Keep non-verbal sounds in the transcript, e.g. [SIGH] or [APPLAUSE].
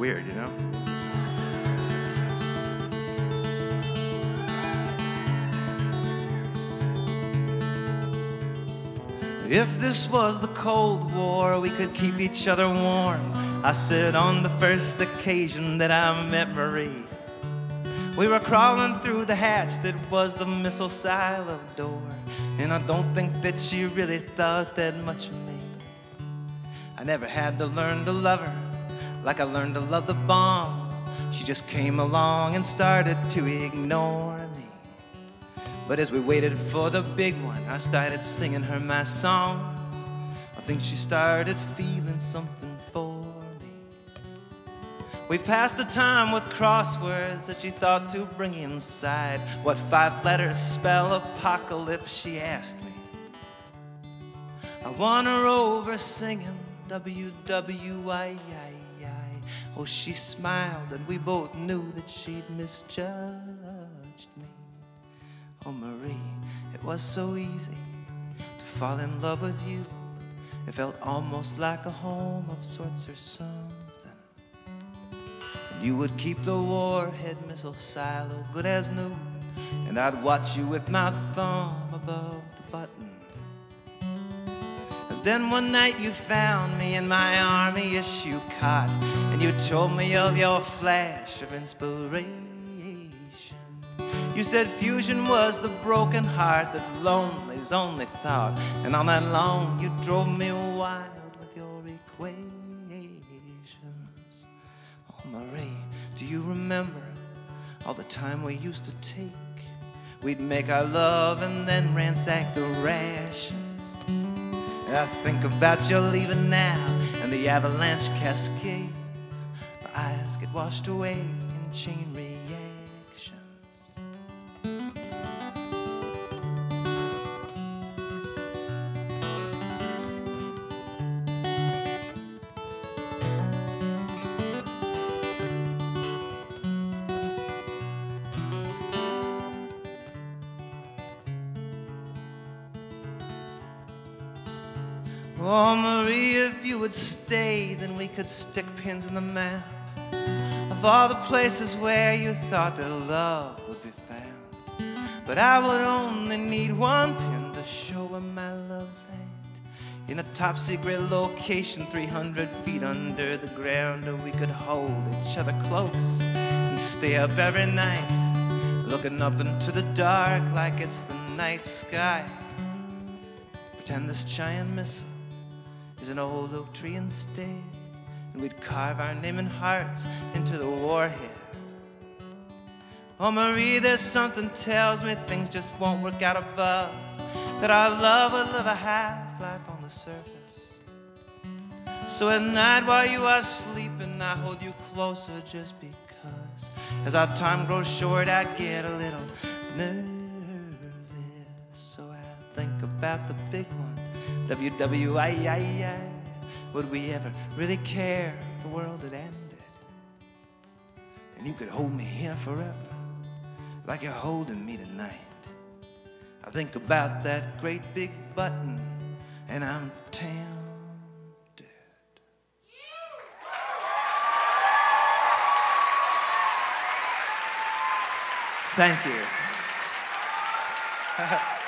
weird, you know? If this was the Cold War, we could keep each other warm. I said on the first occasion that I met Marie. We were crawling through the hatch that was the missile silo door. And I don't think that she really thought that much of me. I never had to learn to love her like I learned to love the bomb. She just came along and started to ignore me. But as we waited for the big one, I started singing her my songs. I think she started feeling something for me. We passed the time with crosswords that she thought to bring inside. What five letters spell apocalypse, she asked me. I won her over singing WWIII. Oh, she smiled, and we both knew that she'd misjudged me. Oh, Marie, it was so easy to fall in love with you. It felt almost like a home of sorts or something. And you would keep the warhead missile silo good as new, and I'd watch you with my thumb above the button. Then one night you found me in my army issue cot, and you told me of your flash of inspiration. You said fusion was the broken heart that's lonely's only thought, and all night long you drove me wild with your equations. Oh, Marie, do you remember all the time we used to take? We'd make our love and then ransack the rations. I think about your leaving now and the avalanche cascades. My eyes get washed away in chain. Oh, Marie, if you would stay, then we could stick pins in the map of all the places where you thought that love would be found. But I would only need one pin to show where my love's at. In a top secret location, 300 feet under the ground, and we could hold each other close and stay up every night, looking up into the dark like it's the night sky. Pretend this giant missile is an old oak tree instead, and we'd carve our name and hearts into the warhead. Oh, Marie, there's something tells me things just won't work out above, that our love will live a half life on the surface. So at night while you are sleeping, I hold you closer just because. As our time grows short, I get a little nervous. So I think about the big one. WWIII. Would we ever really care if the world had ended? And you could hold me here forever, like you're holding me tonight. I think about that great big button, and I'm tempted. Thank you. [LAUGHS]